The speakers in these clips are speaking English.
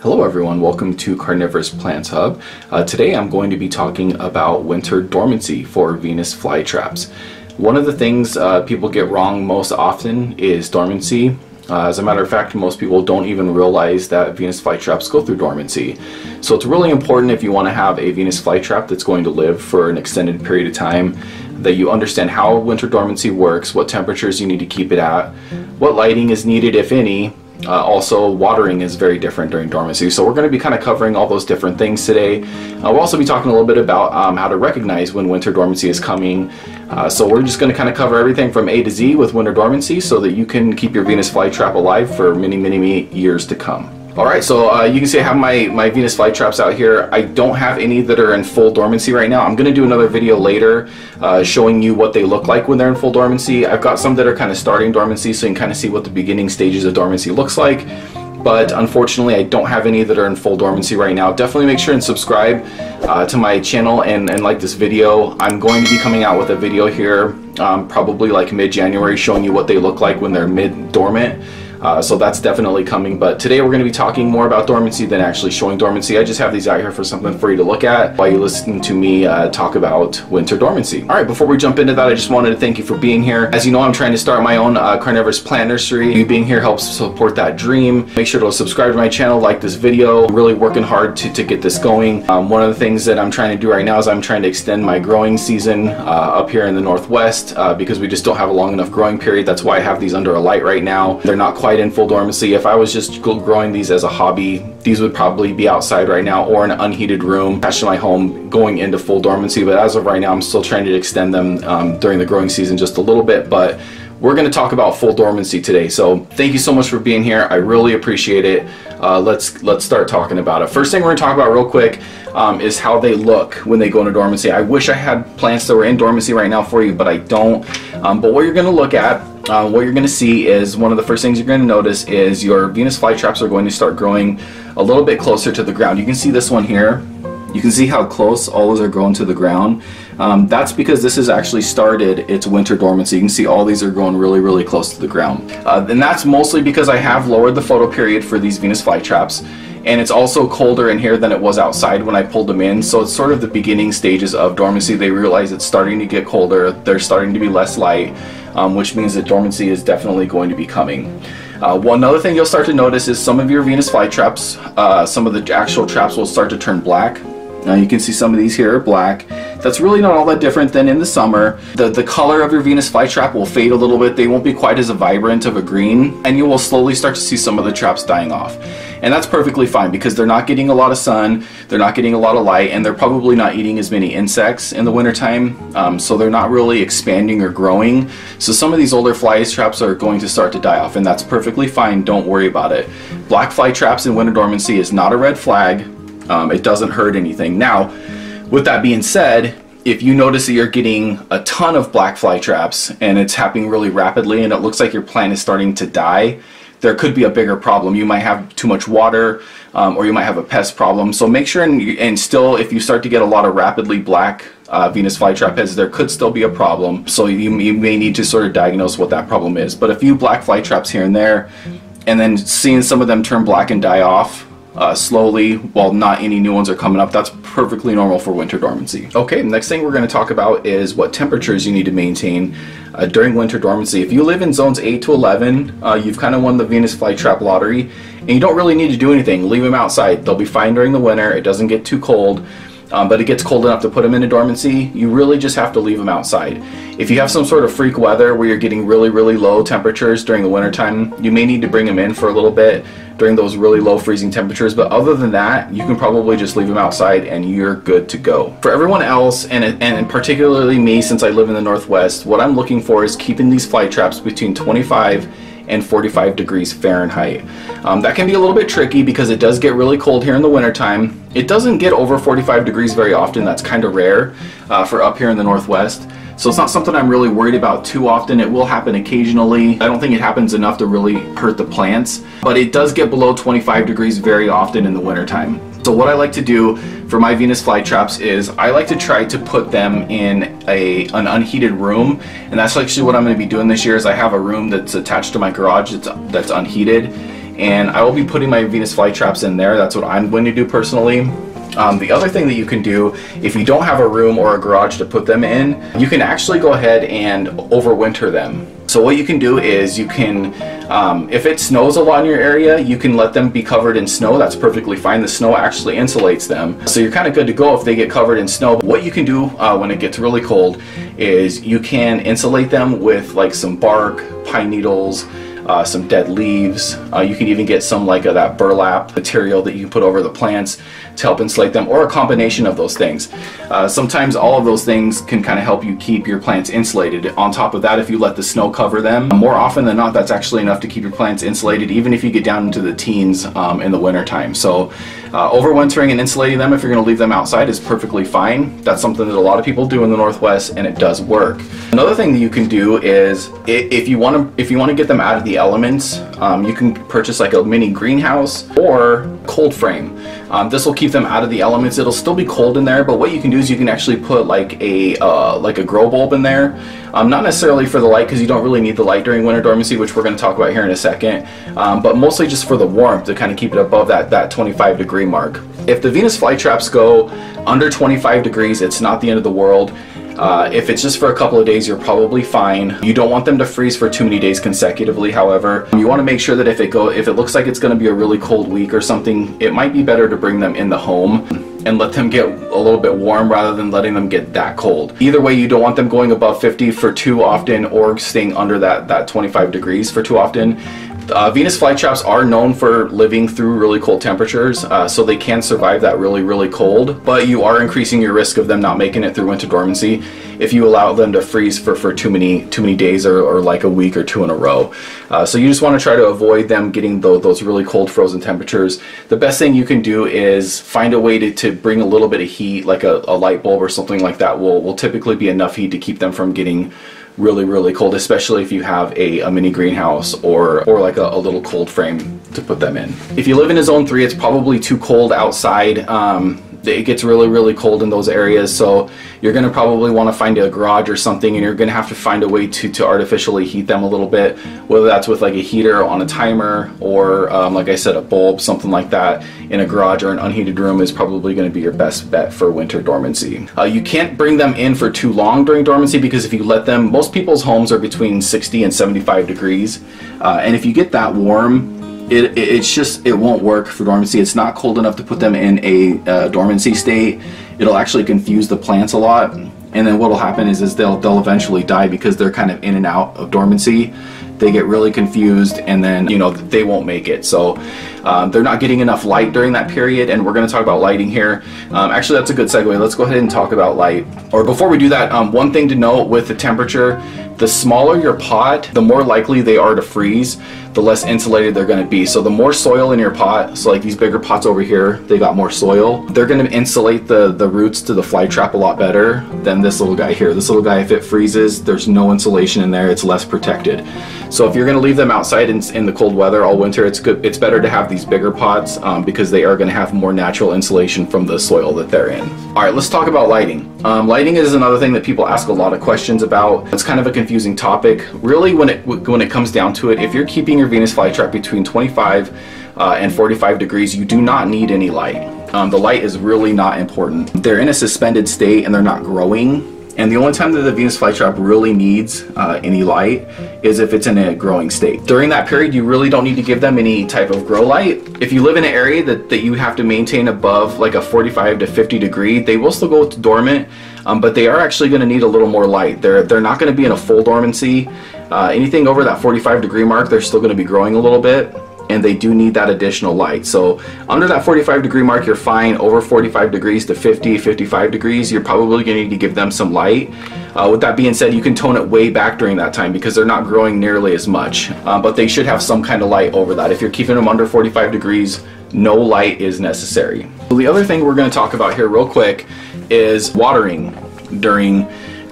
Hello everyone, welcome to Carnivorous Plants Hub. Uh, today I'm going to be talking about winter dormancy for Venus flytraps. One of the things uh, people get wrong most often is dormancy. Uh, as a matter of fact, most people don't even realize that Venus flytraps go through dormancy. So it's really important if you want to have a Venus flytrap that's going to live for an extended period of time that you understand how winter dormancy works, what temperatures you need to keep it at, what lighting is needed if any, uh, also, watering is very different during dormancy. So we're going to be kind of covering all those different things today. Uh, we'll also be talking a little bit about um, how to recognize when winter dormancy is coming. Uh, so we're just going to kind of cover everything from A to Z with winter dormancy so that you can keep your Venus flytrap alive for many, many, many years to come. Alright, so uh, you can see I have my, my Venus flytraps out here. I don't have any that are in full dormancy right now. I'm going to do another video later uh, showing you what they look like when they're in full dormancy. I've got some that are kind of starting dormancy so you can kind of see what the beginning stages of dormancy looks like. But unfortunately, I don't have any that are in full dormancy right now. Definitely make sure and subscribe uh, to my channel and, and like this video. I'm going to be coming out with a video here um, probably like mid-January showing you what they look like when they're mid-dormant. Uh, so that's definitely coming. But today we're going to be talking more about dormancy than actually showing dormancy. I just have these out here for something for you to look at while you listen to me uh, talk about winter dormancy. All right, before we jump into that, I just wanted to thank you for being here. As you know, I'm trying to start my own uh, carnivorous plant nursery. You being here helps support that dream. Make sure to subscribe to my channel, like this video. I'm really working hard to, to get this going. Um, one of the things that I'm trying to do right now is I'm trying to extend my growing season uh, up here in the Northwest uh, because we just don't have a long enough growing period. That's why I have these under a light right now. They're not quite in full dormancy. If I was just growing these as a hobby, these would probably be outside right now or in an unheated room attached to my home going into full dormancy. But as of right now, I'm still trying to extend them um, during the growing season just a little bit. But we're going to talk about full dormancy today. So thank you so much for being here. I really appreciate it. Uh, let's let's start talking about it. First thing we're going to talk about real quick um, is how they look when they go into dormancy. I wish I had plants that were in dormancy right now for you, but I don't. Um, but what you're going to look at uh, what you're going to see is one of the first things you're going to notice is your Venus flytraps are going to start growing a little bit closer to the ground. You can see this one here. You can see how close all those are growing to the ground. Um, that's because this has actually started its winter dormancy. You can see all these are growing really, really close to the ground. Uh, and that's mostly because I have lowered the photo period for these Venus flytraps and it's also colder in here than it was outside when I pulled them in so it's sort of the beginning stages of dormancy they realize it's starting to get colder they're starting to be less light um, which means that dormancy is definitely going to be coming. Uh, one other thing you'll start to notice is some of your Venus flytraps, uh, some of the actual traps will start to turn black. Now you can see some of these here are black. That's really not all that different than in the summer. The, the color of your Venus flytrap will fade a little bit. They won't be quite as vibrant of a green and you will slowly start to see some of the traps dying off. And that's perfectly fine because they're not getting a lot of sun, they're not getting a lot of light, and they're probably not eating as many insects in the wintertime. Um, so they're not really expanding or growing. So some of these older fly traps are going to start to die off and that's perfectly fine. Don't worry about it. Black fly traps in winter dormancy is not a red flag. Um, it doesn't hurt anything. Now, with that being said, if you notice that you're getting a ton of black fly traps and it's happening really rapidly and it looks like your plant is starting to die, there could be a bigger problem. You might have too much water um, or you might have a pest problem. So make sure and, and, still if you start to get a lot of rapidly black uh, Venus flytrap heads, there could still be a problem. So you, you may need to sort of diagnose what that problem is. But a few black flytraps here and there and then seeing some of them turn black and die off uh, slowly while not any new ones are coming up. That's perfectly normal for winter dormancy. Okay, next thing we're going to talk about is what temperatures you need to maintain uh, during winter dormancy. If you live in zones 8 to 11, uh, you've kind of won the Venus flytrap lottery and you don't really need to do anything. Leave them outside. They'll be fine during the winter. It doesn't get too cold. Um, but it gets cold enough to put them into dormancy, you really just have to leave them outside. If you have some sort of freak weather where you're getting really, really low temperatures during the wintertime, you may need to bring them in for a little bit during those really low freezing temperatures. But other than that, you can probably just leave them outside and you're good to go. For everyone else, and, and particularly me since I live in the Northwest, what I'm looking for is keeping these fly traps between 25 and 45 degrees Fahrenheit. Um, that can be a little bit tricky because it does get really cold here in the wintertime. It doesn't get over 45 degrees very often, that's kind of rare uh, for up here in the Northwest. So it's not something I'm really worried about too often. It will happen occasionally. I don't think it happens enough to really hurt the plants, but it does get below 25 degrees very often in the wintertime. So what I like to do for my Venus flytraps is I like to try to put them in a an unheated room and that's actually what I'm going to be doing this year is I have a room that's attached to my garage that's, that's unheated and I will be putting my Venus flytraps in there. That's what I'm going to do personally. Um, the other thing that you can do, if you don't have a room or a garage to put them in, you can actually go ahead and overwinter them. So what you can do is you can, um, if it snows a lot in your area, you can let them be covered in snow. That's perfectly fine. The snow actually insulates them. So you're kind of good to go if they get covered in snow. But What you can do uh, when it gets really cold is you can insulate them with like some bark, pine needles, uh, some dead leaves. Uh, you can even get some like uh, that burlap material that you can put over the plants to help insulate them or a combination of those things. Uh, sometimes all of those things can kind of help you keep your plants insulated. On top of that, if you let the snow cover them, more often than not, that's actually enough to keep your plants insulated even if you get down into the teens um, in the wintertime. So uh, overwintering and insulating them if you're going to leave them outside is perfectly fine. That's something that a lot of people do in the Northwest and it does work. Another thing that you can do is if you want to if you want to get them out of the elements, um, you can purchase like a mini greenhouse or cold frame. Um, this will keep them out of the elements. It'll still be cold in there, but what you can do is you can actually put like a uh, like a grow bulb in there. Um, not necessarily for the light because you don't really need the light during winter dormancy, which we're going to talk about here in a second, um, but mostly just for the warmth to kind of keep it above that, that 25 degree mark. If the Venus flytraps go under 25 degrees, it's not the end of the world. Uh, if it's just for a couple of days, you're probably fine. You don't want them to freeze for too many days consecutively, however. You want to make sure that if it go, if it looks like it's going to be a really cold week or something, it might be better to bring them in the home and let them get a little bit warm rather than letting them get that cold. Either way, you don't want them going above 50 for too often or staying under that, that 25 degrees for too often. Uh, Venus flytraps are known for living through really cold temperatures, uh, so they can survive that really, really cold, but you are increasing your risk of them not making it through winter dormancy if you allow them to freeze for, for too many too many days or, or like a week or two in a row. Uh, so you just want to try to avoid them getting those, those really cold frozen temperatures. The best thing you can do is find a way to, to bring a little bit of heat, like a, a light bulb or something like that will, will typically be enough heat to keep them from getting really really cold especially if you have a, a mini greenhouse or or like a, a, little cold frame to put them in. If you live in a zone 3 it's probably too cold outside um, it gets really really cold in those areas. So you're going to probably want to find a garage or something and you're going to have to find a way to to artificially heat them a little bit whether that's with like a heater on a timer or um, like I said a bulb something like that in a garage or an unheated room is probably going to be your best bet for winter dormancy. Uh, you can't bring them in for too long during dormancy because if you let them most people's homes are between 60 and 75 degrees. Uh, and if you get that warm it, it's just it won't work for dormancy. It's not cold enough to put them in a uh, dormancy state. It'll actually confuse the plants a lot, and then what'll happen is is they'll they'll eventually die because they're kind of in and out of dormancy. They get really confused, and then you know they won't make it. So um, they're not getting enough light during that period, and we're going to talk about lighting here. Um, actually, that's a good segue. Let's go ahead and talk about light. Or before we do that, um, one thing to note with the temperature, the smaller your pot, the more likely they are to freeze the less insulated they're going to be. So the more soil in your pot, so like these bigger pots over here, they got more soil, they're going to insulate the, the roots to the fly trap a lot better than this little guy here. This little guy, if it freezes, there's no insulation in there, it's less protected. So if you're going to leave them outside in, in the cold weather all winter, it's good. It's better to have these bigger pots um, because they are going to have more natural insulation from the soil that they're in. All right, let's talk about lighting. Um, lighting is another thing that people ask a lot of questions about. It's kind of a confusing topic. Really, when it when it comes down to it, if you're keeping your Venus flytrap between 25 uh, and 45 degrees, you do not need any light. Um, the light is really not important. They're in a suspended state and they're not growing. And the only time that the Venus flytrap really needs uh, any light is if it's in a growing state. During that period, you really don't need to give them any type of grow light. If you live in an area that, that you have to maintain above like a 45 to 50 degree, they will still go dormant, um, but they are actually going to need a little more light. They're, they're not going to be in a full dormancy. Uh, anything over that 45 degree mark, they're still going to be growing a little bit and they do need that additional light. So under that 45 degree mark, you're fine. Over 45 degrees to 50, 55 degrees, you're probably to need to give them some light. Uh, with that being said, you can tone it way back during that time because they're not growing nearly as much, uh, but they should have some kind of light over that. If you're keeping them under 45 degrees, no light is necessary. The other thing we're to talk about here real quick is watering during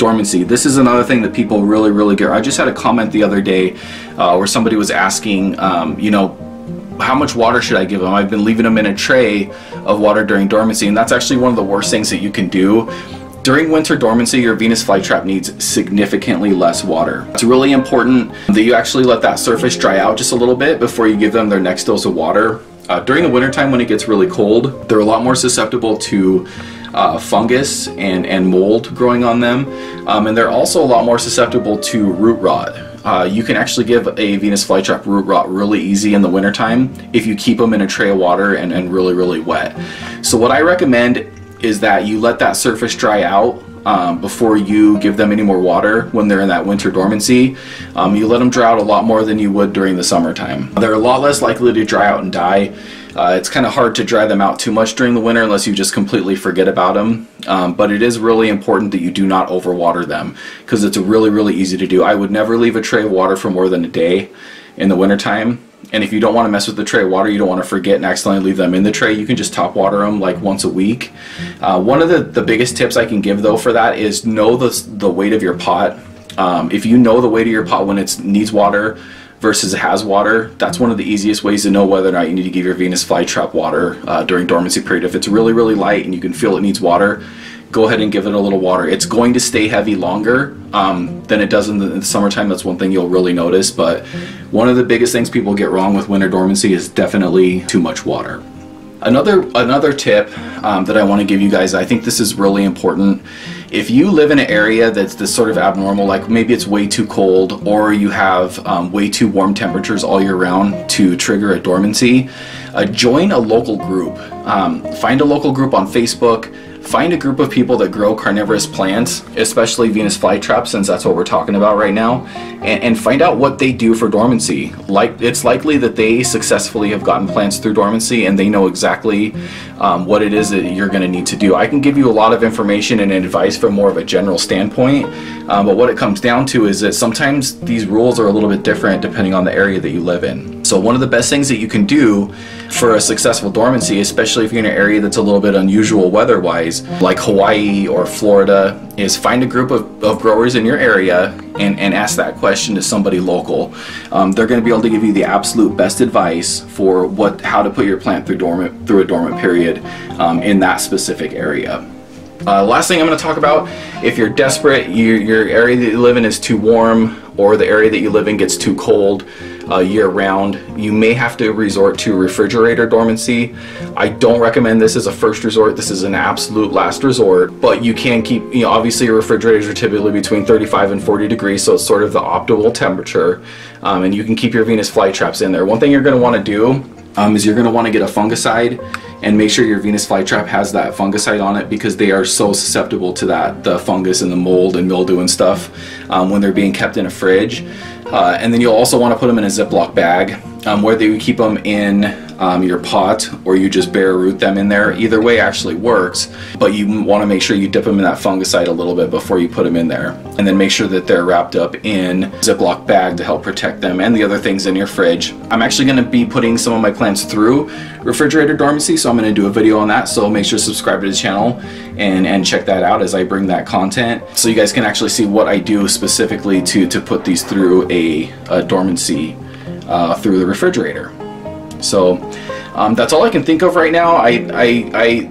dormancy. This is another thing that people really, really get. I just had a comment the other day uh, where somebody was asking, um, you know, how much water should I give them? I've been leaving them in a tray of water during dormancy, and that's actually one of the worst things that you can do During winter dormancy, your Venus flytrap needs significantly less water. It's really important that you actually let that surface dry out just a little bit before you give them their next dose of water. Uh, during the wintertime when it gets really cold, they're a lot more susceptible to uh, fungus and, and mold growing on them. Um, and they're also a lot more susceptible to root rot. Uh, you can actually give a Venus flytrap root rot really easy in the wintertime if you keep them in a tray of water and, and really, really wet. So what I recommend is that you let that surface dry out um, before you give them any more water when they're in that winter dormancy. Um, you let them dry out a lot more than you would during the summertime. They're a lot less likely to dry out and die. Uh, it's kind of hard to dry them out too much during the winter unless you just completely forget about them. Um, but it is really important that you do not overwater them because it's really, really easy to do. I would never leave a tray of water for more than a day in the wintertime. And if you don't want to mess with the tray of water, you don't want to forget and accidentally leave them in the tray, you can just top water them like once a week. Uh, one of the, the biggest tips I can give though for that is know the, the weight of your pot. Um, if you know the weight of your pot when it needs water, versus has water, that's one of the easiest ways to know whether or not you need to give your Venus flytrap water uh, during dormancy period. If it's really, really light and you can feel it needs water, go ahead and give it a little water. It's going to stay heavy longer um, than it does in the, in the, summertime. That's one thing you'll really notice. But one of the biggest things people get wrong with winter dormancy is definitely too much water. Another another tip um, that I want to give you guys, I think this is really important. If you live in an area that's this sort of abnormal, like maybe it's way too cold or you have um, way too warm temperatures all year round to trigger a dormancy, uh, join a local group. Um, find a local group on Facebook Find a group of people that grow carnivorous plants, especially Venus flytraps, since that's what we're talking about right now, and, and, find out what they do for dormancy. Like It's likely that they successfully have gotten plants through dormancy and they know exactly um, what it is that you're going to need to do. I can give you a lot of information and advice from more of a general standpoint, um, but what it comes down to is that sometimes these rules are a little bit different depending on the area that you live in. So one of the best things that you can do for a successful dormancy, especially if you're in an area that's a little bit unusual weather-wise, like Hawaii or Florida, is find a group of, of growers in your area and, and ask that question to somebody local. Um, they're going to be able to give you the absolute best advice for what how to put your plant through dormant through a dormant period um, in that specific area. Uh, last thing I'm going to talk about, if you're desperate, you, your area that you live in is too warm, or the area that you live in gets too cold uh, year round, you may have to resort to refrigerator dormancy. I don't recommend this as a first resort. This is an absolute last resort, but you can keep, you know, obviously your refrigerators are typically between 35 and 40 degrees, so it's sort of the optimal temperature, um, and you can keep your Venus flytraps in there. One thing you're going to want to do um, is you're going to want to get a fungicide and make sure your Venus flytrap has that fungicide on it because they are so susceptible to that, the fungus and the mold and mildew and stuff um, when they're being kept in a fridge. Uh, and then you'll also want to put them in a Ziploc bag, um, whether you keep them in um, your pot or you just bare root them in there. Either way actually works, but you want to make sure you dip them in that fungicide a little bit before you put them in there. And then make sure that they're wrapped up in Ziploc bag to help protect them and the other things in your fridge. I'm actually going to be putting some of my plants through refrigerator dormancy, so I'm going to do a video on that. So make sure to subscribe to the channel and, and check that out as I bring that content so you guys can actually see what I do specifically to, to put these through a, a dormancy uh, through the refrigerator. So um, that's all I can think of right now. I, I, I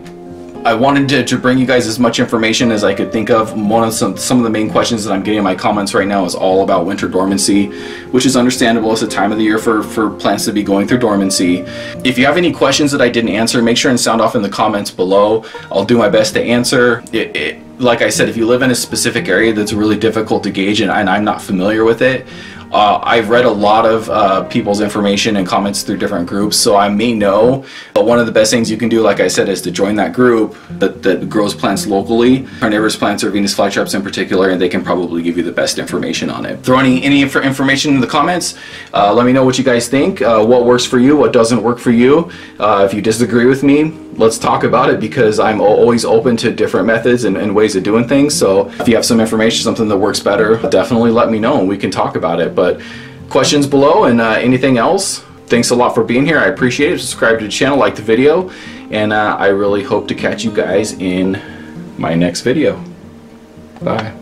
I wanted to, to, bring you guys as much information as I could think of. One of some, some of the main questions that I'm getting in my comments right now is all about winter dormancy, which is understandable. It's the time of the year for, for plants to be going through dormancy. If you have any questions that I didn't answer, make sure and sound off in the comments below. I'll do my best to answer. It, it, like I said, if you live in a specific area that's really difficult to gauge and, and I'm not familiar with it, uh, I've read a lot of uh, people's information and comments through different groups, so I may know. But one of the best things you can do, like I said, is to join that group that, that grows plants locally, carnivorous plants or Venus flytraps in particular, and they can probably give you the best information on it. Throw any, any information in the comments. Uh, let me know what you guys think, uh, what works for you, what doesn't work for you. Uh, if you disagree with me, let's talk about it because I'm always open to different methods and, and, ways of doing things. So if you have some information, something that works better, definitely let me know and we can talk about it. But questions below and uh, anything else, thanks a lot for being here. I appreciate it. Subscribe to the channel, like the video, and uh, I really hope to catch you guys in my next video. Bye.